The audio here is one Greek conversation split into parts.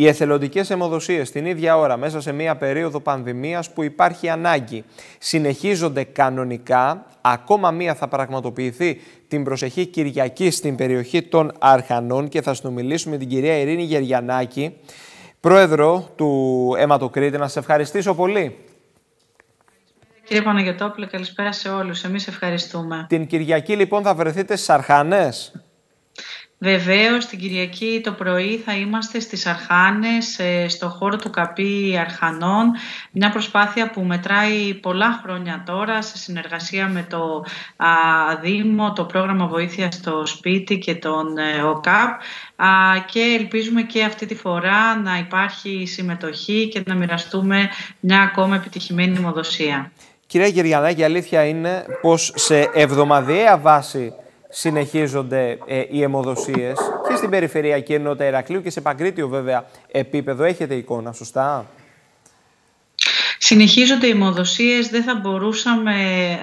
Οι εθελοντικές αιμοδοσίες την ίδια ώρα μέσα σε μια περίοδο πανδημίας που υπάρχει ανάγκη συνεχίζονται κανονικά. Ακόμα μία θα πραγματοποιηθεί την προσεχή Κυριακή στην περιοχή των Αρχανών και θα συνομιλήσουμε την κυρία Ειρήνη Γεριανάκη, πρόεδρο του Αιματοκρίτη. Να σε ευχαριστήσω πολύ. Κύριε Παναγιωτόπουλε, καλησπέρα σε όλους. Εμείς ευχαριστούμε. Την Κυριακή λοιπόν θα βρεθείτε στις Αρχάνες. Βεβαίως, την Κυριακή το πρωί θα είμαστε στις Αρχάνες, ε, στο χώρο του Καπί Αρχανών. Μια προσπάθεια που μετράει πολλά χρόνια τώρα, σε συνεργασία με το Δήμο, το πρόγραμμα βοήθειας στο σπίτι και τον ε, ΟΚΑΠ. Και ελπίζουμε και αυτή τη φορά να υπάρχει συμμετοχή και να μοιραστούμε μια ακόμα επιτυχημένη νομοδοσία. Κυρία Γεριανάκη, η αλήθεια είναι πως σε εβδομαδιαία βάση συνεχίζονται ε, οι αιμοδοσίες και στην περιφερειακή ενότητα Ηρακλείου και σε παγκρίτιο βέβαια επίπεδο. Έχετε εικόνα, σωστά; Συνεχίζονται οι αιμοδοσίες, δεν θα μπορούσαμε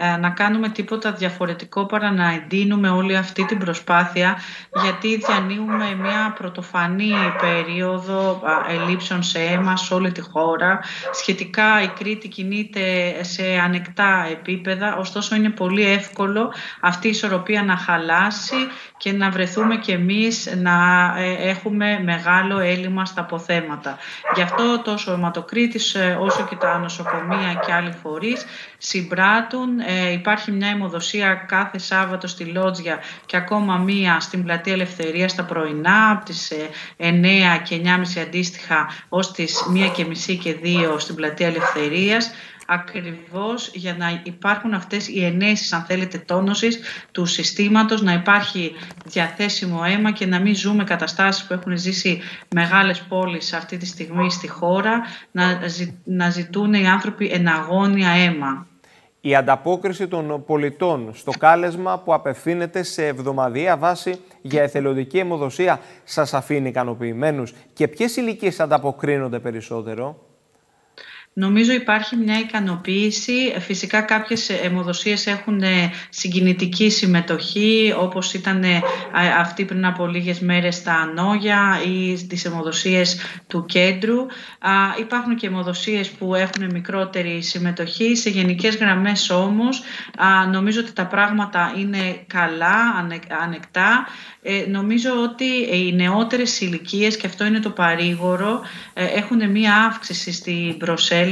ε, να κάνουμε τίποτα διαφορετικό παρά να εντείνουμε όλη αυτή την προσπάθεια γιατί διανύουμε μια πρωτοφανή περίοδο ελλείψεων σε αίμα σε όλη τη χώρα. Σχετικά η Κρήτη κινείται σε ανεκτά επίπεδα, ωστόσο είναι πολύ εύκολο αυτή η ισορροπία να χαλάσει και να βρεθούμε κι εμείς να ε, έχουμε μεγάλο έλλειμμα στα αποθέματα. Γι' αυτό τόσο ο αιματοκρίτης ε, όσο και τα νοσοκομεία και άλλοι φορείς συμπράττουν. Ε, υπάρχει μια αιμοδοσία κάθε Σάββατο στη Λότζια και ακόμα μία στην Πλατεία Ελευθερίας στα πρωινά από τις 9 και 9.30 αντίστοιχα ως τις 1 και μισή και 2 στην Πλατεία Ελευθερίας ακριβώς για να υπάρχουν αυτές οι ενέσεις, αν θέλετε, τόνωσης του συστήματος, να υπάρχει διαθέσιμο αίμα και να μην ζούμε καταστάσεις που έχουν ζήσει μεγάλες πόλεις αυτή τη στιγμή στη χώρα, να, να ζητούν οι άνθρωποι εναγώνια αίμα. Η ανταπόκριση των πολιτών στο κάλεσμα που απευθύνεται σε εβδομαδιαία βάση για εθελοντική αιμοδοσία σας αφήνει ικανοποιημένους και ποιες ηλικίες ανταποκρίνονται περισσότερο; Νομίζω υπάρχει μια ικανοποίηση. Φυσικά κάποιες αιμοδοσίες έχουν ε, συγκινητική συμμετοχή, όπως ήταν ε, αυτή πριν από λίγες μέρες στα Ανόγια ή στις αιμοδοσίες του κέντρου. Υπάρχουν και αιμοδοσίες που έχουν μικρότερη συμμετοχή. Σε γενικές γραμμές όμως νομίζω ότι τα πράγματα είναι καλά, ανεκτά. Ε, νομίζω ότι οι νεότερες ηλικίες και αυτό είναι το παρήγορο, έχουν μία αύξηση στην προσέλευση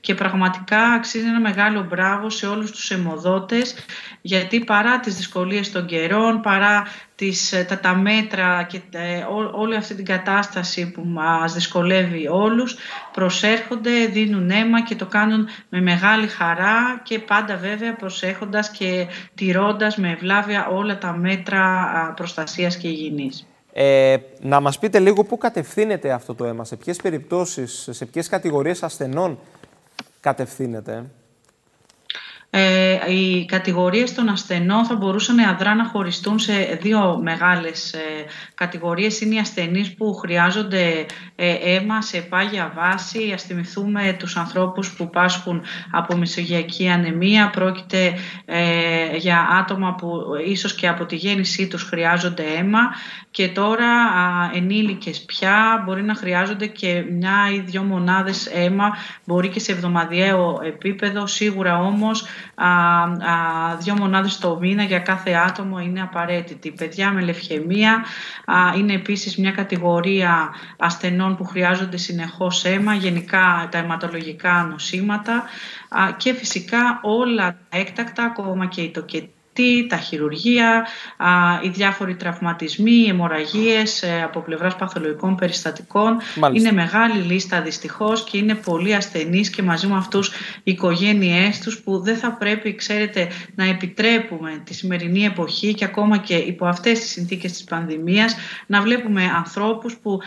και πραγματικά αξίζει ένα μεγάλο μπράβο σε όλους τους αιμοδότες γιατί παρά τις δυσκολίες των καιρών, παρά τις, ε, τα, τα μέτρα και ε, όλη αυτή την κατάσταση που μας δυσκολεύει όλους προσέρχονται, δίνουν αίμα και το κάνουν με μεγάλη χαρά και πάντα βέβαια προσέχοντας και τηρώντας με ευλάβεια όλα τα μέτρα προστασίας και υγιεινής. Ε, να μας πείτε λίγο πού κατευθύνεται αυτό το αίμα, σε ποιες περιπτώσεις, σε ποιες κατηγορίες ασθενών κατευθύνεται; Ε, οι κατηγορίες των ασθενών θα μπορούσαν αδρά να χωριστούν σε δύο μεγάλες ε, κατηγορίες. Είναι οι ασθενείς που χρειάζονται ε, αίμα σε πάγια βάση. Ας θυμηθούμε τους ανθρώπους που πάσχουν από μεσογειακή ανεμία. Πρόκειται ε, για άτομα που ίσως και από τη γέννησή τους χρειάζονται αίμα και τώρα α, ενήλικες πια μπορεί να χρειάζονται και μια ή δυο μονάδες αίμα, μπορεί και σε εβδομαδιαίο επίπεδο. Σίγουρα όμως α, α, δύο μονάδες το μήνα για κάθε άτομο είναι απαραίτητη. Παιδιά με λευχαιμία είναι επίσης μια κατηγορία ασθενών που χρειάζονται συνεχώς αίμα, γενικά τα αιματολογικά νοσήματα και φυσικά όλα τα έκτακτα, ακόμα και η τοκετή τα χειρουργία, οι διάφοροι τραυματισμοί, οι αιμορραγίες ε, από πλευράς παθολογικών περιστατικών. Είναι μεγάλη λίστα δυστυχώς και είναι πολύ ασθενείς και μαζί με αυτούς οι οικογένειές τους που δεν θα πρέπει, ξέρετε, να επιτρέπουμε τη σημερινή εποχή και ακόμα και υπό αυτές τις συνθήκες της πανδημίας να βλέπουμε ανθρώπους που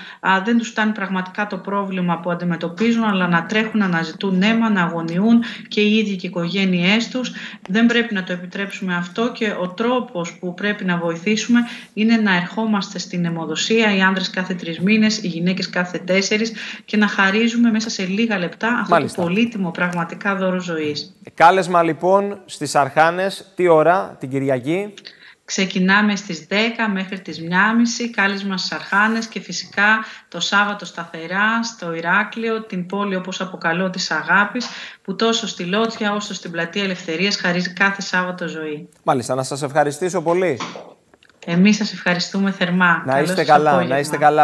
δεν τους φτάνει πραγματικά το πρόβλημα που αντιμετωπίζουν αλλά να τρέχουν να αναζητούν αίμα, να αγωνιούν και οι ίδιοι και οι οικογένειές τους. Δεν πρέπει να το επιτρέψουμε αυτό και ο τρόπος που πρέπει να βοηθήσουμε είναι να ερχόμαστε στην αιμοδοσία, οι άνδρες κάθε τρεις μήνες, οι γυναίκες κάθε τέσσερις και να χαρίζουμε μέσα σε λίγα λεπτά αυτό το πολύτιμο πραγματικά δώρο ζωής. Κάλεσμα λοιπόν στις Αρχάνες, τι ώρα την Κυριακή; Ξεκινάμε στις 10 μέχρι τις 1.30, κάλεσμα στις Αρχάνες και φυσικά το Σάββατο σταθερά στο Ηράκλειο, την πόλη όπως αποκαλώ της αγάπης, που τόσο στη Λότσια όσο στην Πλατεία Ελευθερίας χαρίζει κάθε Σάββατο ζωή. Μάλιστα, να σας ευχαριστήσω πολύ. Εμείς σας ευχαριστούμε θερμά. Να είστε καλά, να είστε καλά.